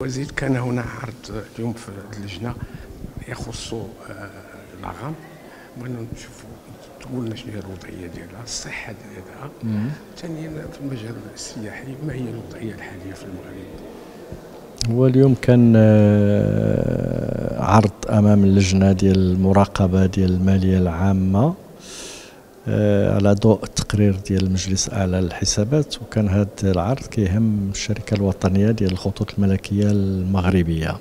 وزيد كان هنا عرض اليوم في اللجنة يخص آه، العغام بغينا نشوفوا تقول لنا شنو هي الوضعية ديالها الصحة ديالها. ثانيا في المجال السياحي ما هي الوضعية الحالية في المغرب؟ هو اليوم كان آه، عرض أمام اللجنة ديال المراقبة ديال المالية العامة. على ضوء التقرير ديال المجلس الاعلى للحسابات وكان هذا العرض كيهم الشركة الوطنية ديال الخطوط الملكية المغربية.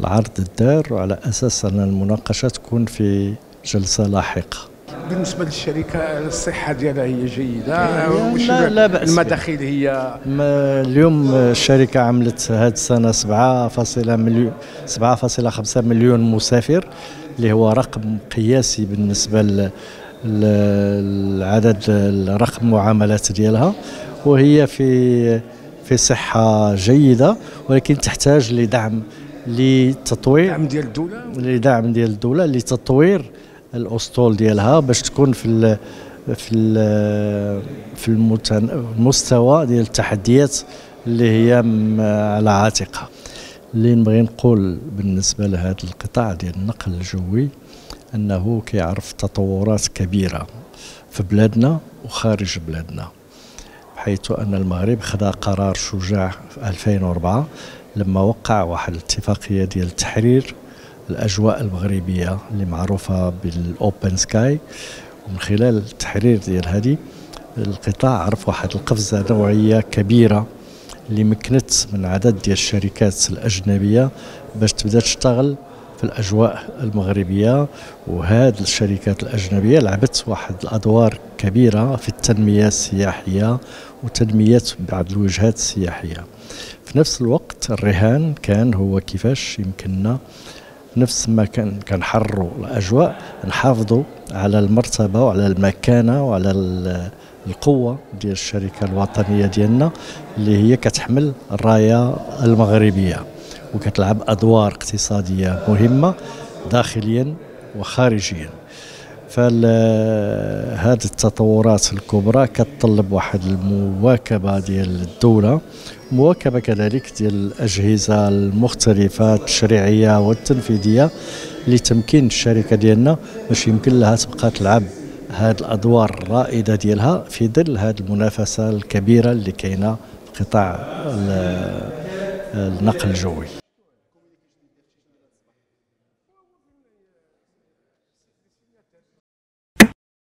العرض الدار على أساس أن المناقشة تكون في جلسة لاحقة. بالنسبة للشركة الصحة ديالها هي جيدة؟ لا- لا بأس. المداخيل هي؟ ما اليوم الشركة عملت هذه السنة 7.5 مليون 7.5 مليون مسافر اللي هو رقم قياسي بالنسبة ل- ل- لعدد رقم المعاملات ديالها وهي في في صحة جيدة ولكن تحتاج لدعم لتطوير الدعم ديال الدولة؟ لدعم ديال الدولة لتطوير الأسطول ديالها باش تكون في ال في ال في المستوى ديال التحديات اللي هي على عاتقها. اللي نبغي نقول بالنسبة لهذا القطاع ديال النقل الجوي أنه كيعرف تطورات كبيرة في بلادنا وخارج بلادنا بحيث أن المغرب خدا قرار شجاع في 2004 لما وقع واحد الاتفاقية ديال تحرير الأجواء المغربية اللي معروفة بالأوبن سكاي. ومن خلال التحرير ديال هذه القطاع عرف واحد القفزة نوعية كبيرة اللي مكنت من عدد ديال الشركات الأجنبية باش تبدا تشتغل في الأجواء المغربية وهذه الشركات الأجنبية لعبت واحد الأدوار كبيرة في التنميه السياحية وتنميه بعض الوجهات السياحية. في نفس الوقت الرهان كان هو كيفاش يمكننا نفس ما كان كنحرروا الأجواء نحافظوا على المرتبة وعلى المكانة وعلى ال- القوة ديال الشركة الوطنية ديالنا اللي هي كتحمل الراية المغربية وكتلعب أدوار اقتصادية مهمة داخليا وخارجيا. فهذه التطورات الكبرى كتطلب واحد المواكبة ديال الدولة مواكبة كذلك ديال الأجهزة المختلفة التشريعية والتنفيذية لتمكين الشركة ديالنا باش يمكن لها تبقى تلعب هذه الأدوار الرائدة ديالها في ظل هذه المنافسة الكبيرة اللي كاينة في قطاع النقل الجوي.